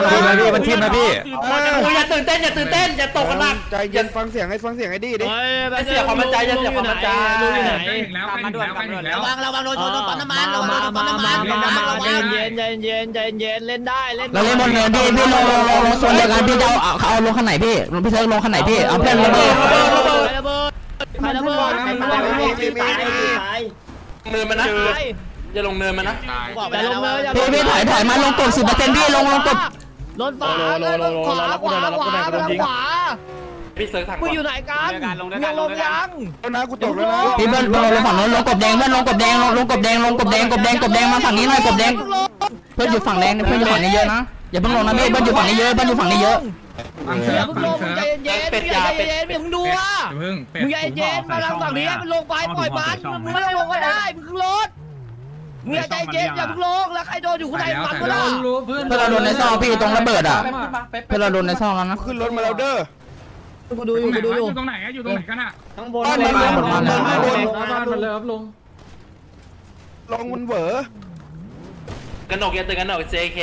นะพี่มันทิมนะพี่อย่าตื่นเต้นอย่าตื่นเต้นอย่าตกกันหนักใจเย็นฟังเสียงให้ฟังเสียงให้ดีดิเสียความมั่นใจอย่าเสียความมั่นใจลุงอยู่ไหนแล้วมาด่วนมาด่วนแล้วระวังระวังโดนชนโดนปั๊มน้ำมันระวังโดนปั๊มน้ำมันระวังระวังใจเย็นใจเย็นใจเย็นเล่นได้เล่นเราเล่นบนเนินพี่พี่ลงลงลงลงโซนเดียวกันพี่จะเอาเอาลงข้างไหนพี่พี่เซิร์ฟลงข้างไหนพี่เอาเพื่อนลงเลยระเบิดใครระเบิดใครระเบิดเนินมันนะอย่าลงเนินมันนะแต่ลงเลยพี่พี่ถอยถอยมาลงกดสิบเปอร์เซ็นต์พี่ลงลงกด รถฟ้าขวาขวาขวาขวาพี่เซิร์ฟทางมึงอยู่ไหนกันยังลงยังนะกูตกแล้วนะพี่เบิ้ลลงลงฝั่งโน้นลงกบแดงเบิ้ลลงกบแดงลงลงกบแดงลงกบแดงกบแดงกบแดงมาฝั่งนี้หน่อยกบแดงเพื่อนอยู่ฝั่งแดงเพื่อนอยู่ฝั่งนี้เยอะนะอย่าเพิ่งลงนะพี่เบิ้ลอยู่ฝั่งนี้เยอะเบิ้ลอยู่ฝั่งนี้เยอะมึงอย่าเพิ่งลงมึงใจเย็นมึงใจเย็นมึงดูอะเพิ่งมึงใจเย็นมาทางฝั่งนี้มันลงไปปล่อยมันมึงไม่ลงก็ได้มึงขึ้นรถ มึงใจเย็นอย่าเพิ่งลงแล้วใครโดนอยู่ข้างในมันก็ได้เพื่อนเราโดนในซองพี่ตรงระเบิดอะเพื่อนเราโดนในซองแล้วนะขึ้นรถมาแล้วเด้อกูดูอยู่กูดูอยู่ตรงไหนอยู่ตรงไหนกันอะบ้านมันลงบ้านมันลงบ้านมันเลยครับลุงลงมันเหวอกันหนกอย่าตื่นกันหนก JK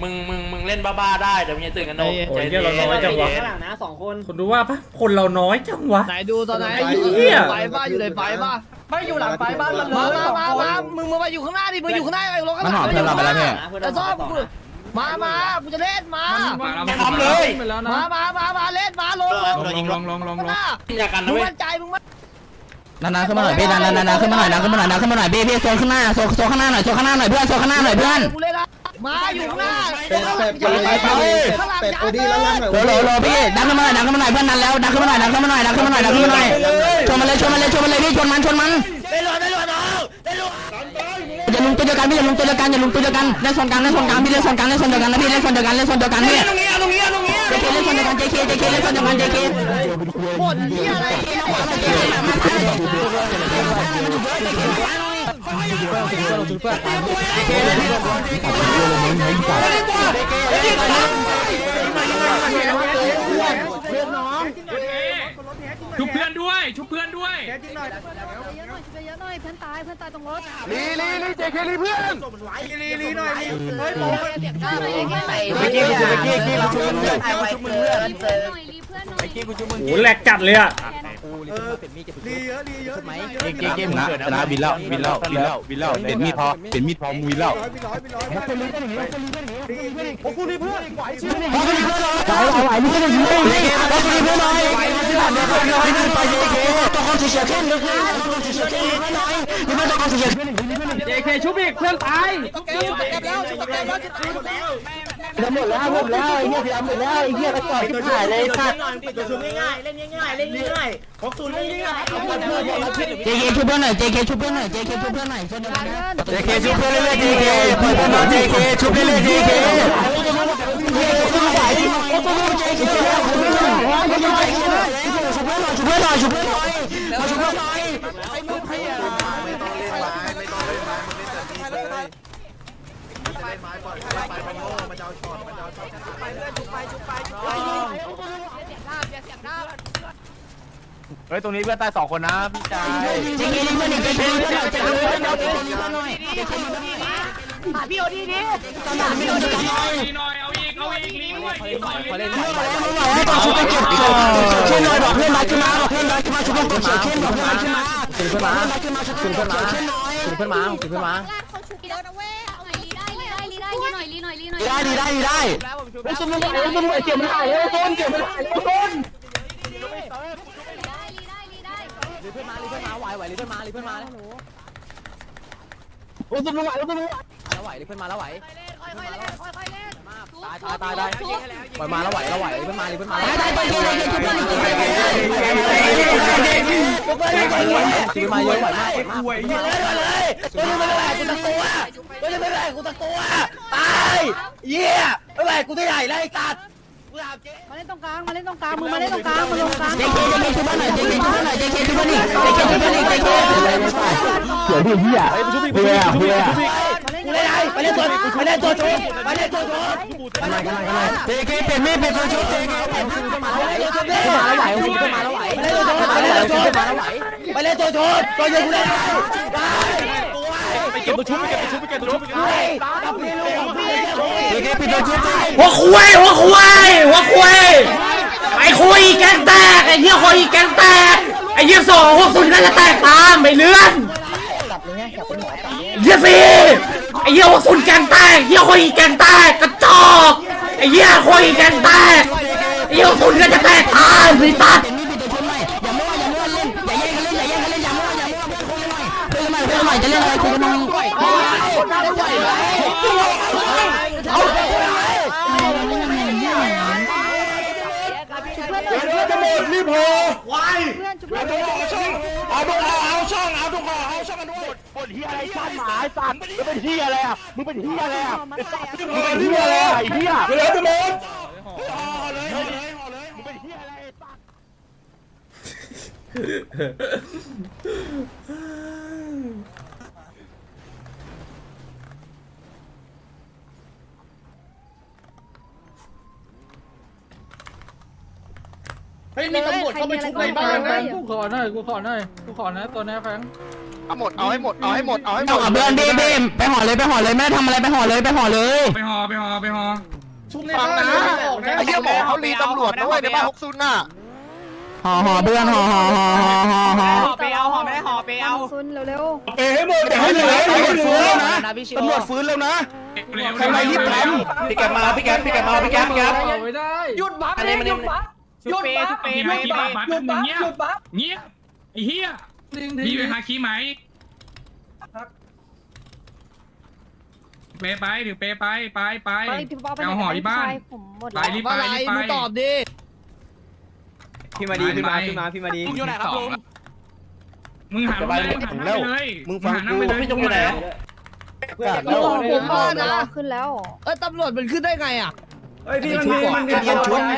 มึงมึงมึงเล่นบ้าๆได้แต่มึงอย่าตื่นกันหนกโอ้ยเหี้ยเราน้อยจังวะข้างหลังนะสองคนคนดูว่าปะคนเราน้อยจังวะไหนดูตอนไหนไฟบ้าอยู่ในไฟบ้า ไม่อยู่หลังไฟบ้านมันเลมายมามามามึงมาอยู่ข้างหน้าดิ มึงอยู่ข้างหน้าไอ้ลงข้างมันหหลัองมเพื่อนเราไปแล้วพี่จะซ่อมกูมามากูจะเล่นมาทำเลย มามามามาเล่นมาลงลงลงลงลงลงข้างหน้าอย่ากันมึนะงเว้ยมั่นใจมึงมั่นนานๆขึ้นมาหน่อยพี่นานๆนานๆขึ้นมาหน่อยนานขึ้นมาหน่อยนานขึ้นมาหน่อยพี่พี่โซนข้างหน้าโซนโซนข้างหน้าหน่อยโซนข้างหน้าหน่อยเพื่อนโซนข้างหน้าหน่อยเพื่อนกูเล่นละ มาอยู่ข้างหน้าเป็ดเป็ดเป็ดโอดีแล้วล่างหน่อยโหลโหลโหลพี่ดันขึ้นมาหน่อยดันขึ้นมาหน่อยเพื่อนดันแล้วดันขึ้นมาหน่อยดันขึ้นมาหน่อยดันขึ้นมาหน่อยดันขึ้นมาหน่อยชนมันเลยชนมันเลยชนมันเลยพี่ชนมันชนมันได้รถได้รถน้องได้รถอย่าลุงตัวเดียวกันพี่อย่าลุงตัวเดียวกันอย่าลุงตัวเดียวกันเล่นโซนกลางเล่นโซนกลางพี่เล่นโซนกลางเล่นโซนเดียวกันนะพี่เล่นโซนเดียวกันเล่นโซนเดียวกันพี่ตรงนี้ตรงนี้ตรงนี้เจเคเล่นโซนเดียวกันเจเคเจเคเล่นโซนเดียวกันเจเคหมดที่อะไรชุบเพื่อนด้วย ชุบเพื่อนด้วย ชุบเพื่อนด้วยเพื่อนตายเพื่อนตายตรงรถลีลีลีเจคลีเพื่อนลีลีหน่อยเฮ้ยโมเด็กได้ไปไปกี้กูชุบไปกี้กูชุบเพื่อนไปกี้กูชุบเพื่อนโอ้แหลกจัดเลยอะ ยเมื่อกี้กูเมื่อกี้กี้เราชุบเพื่อนมีดพื่อนหน่อยรีเพื่อนหน่อยโอ้แหลกจัดเลยอะลีเยอะลีเยอะไหมเกมเกมนะนะบินแล้วบินแล้วบินแล้วบินแล้วเป็นมีดพอเป็นมีดพอมึงวินเล้วร้อยมีร้อยมีร้อยแค่ลีเพื่อนหนีแค่ลีเพื่อนหนีโอ้กูลีเพื่อนไหวชื่อไหวไหวพี่เล่นอยู่พี่เราจะมีเพื่อนหน่อยพี่ผ่านเดินหน่อยพี่ไปเจเคตัวคนเสียเข้มเลยตัวคนเสียเข้มเลยหน่อยพี่ไม่ต้องคนเสียเข้มเเจเคชุบอีกเพื่อนตายต้องแก้วแก้วแล้วชุบแก้วแล้วจะตยหมดแล้วหมดแล้วด้ไอ้เหี้ยพยายามหมดแล้วไอ้เหี้ยกระจอกที่ถ่ายเลยสัตว์ตัวชุบง่ายๆเล่นง่ายๆเล่นง่ายๆพกตูนเล่นง่ายๆเจเคชุบเพื่อนหน่อยเจเคชุบเพื่อนหน่อยเจเคชุบเพื่อนหน่อยเจเคชุบเพื่อนเรื่อยๆเจเคเพื่อนน้องเจเคชุบเรื่อยๆเจเคชุบเพื่อนหน่อยชุบเพื่อนหน่อยชุบเพื่อนหน่อยชุบเพื่อนหน่อย เพื่อนชุบไปชุบไปชุบไปเฮ้ยตรงนี้เพื่อนตายสองคนนะพี่ชายจริงจริงเพื่อนหนึ่งเป็นเพื่อนหน่อยจะรู้เพื่อนเราจะรู้เพื่อนหน่อยขาดพี่โอดีดิตอนหลังพี่โอดีหน่อยหน่อยเอาอีกเอาอีกนี่ด้วยนี่ต่อยเพื่อนหน่อยเพื่อนหน่อยให้ต่อชุดเก็บเช่นหน่อยบอกเพื่อนมาขึ้นหน่อกเพื่อน่มาขึ้นมาชุดเก็บเช่นเพื่อนบอกเพื่อนมาขึ้นมาถึงเพื่อนมาถึงเพื่อนมาถึงเพื่อนมาถึงเพื่อนมาถึงเพื่อนมาลีได้ลีได้ลีได้ลีหน่อยลีหน่อยลีหน่อยลีได้ลีได้ลีได้ รีหน่อยรีหน่อยรีหน่อยได้ดีได้ดีได้ไอ้สมุนไพรสมุนไพรเก็บไม่ได้เลยต้นเก็บไม่ได้เลยต้นรีได้รีได้รีได้โอ้สมุนไพรสมุนไพรตายตายตายตายค่อยๆเล่นค่อยๆเล่นปล่อยมาแล้วไหวแล้วไหวเพื่อนมาเพื่อนมาตายตายตายตายตายชุบเพื่อนชุบเพื่อนชุบมาเยอะไหวมากคุยเลยตัวนี้ไม่ไหวกูตะตัวตัวนี้ไม่ไหวกูตะตัวตายเยี่ย ไม่ไหวกูตัวใหญ่เลยตัดกูถามเจ๊มาเล่นตรงกลาง มาเล่นตรงกลาง มึงมาเล่นตรงกลางมาลงกลางเจเคเจเคชุบเพื่อนหน่อยเจเคชุบเพื่อนหน่อยเจเคชุบเพื่อนนี่เจเคชุบเพื่อนนี่เจเคเสือพี่เหี้ยเพื่อเพื่อกูเล่นไงไปเล่นตัวไปเล่นตัวชุบไปเล่นตัวชุบกันไหนกันไหนกันไหนเจเคเปลี่ยนมีดเปลี่ยนตัวชุบเจเคไปเล่นตัวชุบมาแล้วไหวมาแล้วไหวไปเล่นตัวชุบไปเล่นตัวชุบไปเล่นตัวชุบตัวยังกูเล่นได้ไปเก็บตัวชุบไปเก็บตัวชุบไปเก็บตัวชุบเฮ้ยกับตัวชุบหัวควายหัวควายหัวควายไอ้คุยแกงแตกไอ้เหี้ยคุยแกงแตกไอ้เหี้ยสองพวกคุณก็จะแตกตามไปเลื่อนเหี้ยสิไอ้เหี้ยพวกคุณแกงแตกเหี้ยคุยแกงแตกกระจอกไอ้เหี้ยคุยแกงแตกไอ้เหี้ยพวกคุณก็จะแตกตามไปตัด หน่อยจะเล่นอะไรคุยกันหน่อยเพื่อนจะหมดรีบโผล่ไวเพื่อนชุบเพื่อนเอาตรงเอาเอาช่องเอาตรงเอาเอาช่องกันด้วยบนเฮียอะไรสั้นหมาสัตว์มึงเป็นเฮียอะไรอะมึงเป็นเฮียอะไรอะมึงเป็นเฮียอะไรไอ้เฮียเดี๋ยวจะหมดห่อเลยห่อเลยห่อเลยมึงเป็นเฮียอะไรไอ้สัตว์ ฮ้ยมีตำรวจเข้าไปชุบในบ้านนะกูขอหน่อยกูขอหน่อยกูขอนะตัวนี้แฟงเอาหมดเอาให้หมดเอาให้หมดเอาให้หมเอาดเพื่อนเบ้เบ้ไปห่อเลยไปห่อเลยไม่ได้ทำอะไรไปห่อเลยไปห่อเลยไปหอไปหอไปหอชุบในบ้านนะไม่ออกนะไอ้เหี้ยหมอเขารีตำรวจด้วยในบ้านฮกซุนน่ะห่อห่อเพื่อนห่อห่อห่อห่อห่อห่อไปเอาหอไม่ได้หอไปเอาซุนเร็วเปให้หมดให้เหลือตำรวจฟื้นแล้วนะตำรวจฟื้นแล้วนะใครมารีบทพี่แกมาพี่แกพี่แกมาพี่แกพี่แกเอาไม่ได้หยุดบัฟ อันนี้มันนี่หยุดบัฟำมีฮาคีบัฟบัฟมึงเงี้ยเงี้ยไอ้เหี้ยมีเป็นฮาคีไหมเปไปถือเปไปไปไปๆไปพี่ป๊อปไปเอาห่อที่บ้านผมหมดไปแล้วรีบว่าไปอะไรรีบไปมึงตอบดิพี่มาดีพี่มาพี่มาพี่มาดีอยู่ไหนครับลุงมึงหาไปเลยมึงหาไปเลยมึงฟังหานั่กูงไปเลยพี่จงอยู่ไหนผมผมว่านะขึ้นแล้วเออตำรวจมันขึ้นได้ไงอะ เฮ้ยพี่มันมีมันมีเรียนชุดไอ้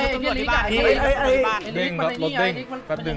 ไอ้ไอ้เด้งรถรถเด้งแป๊บนึง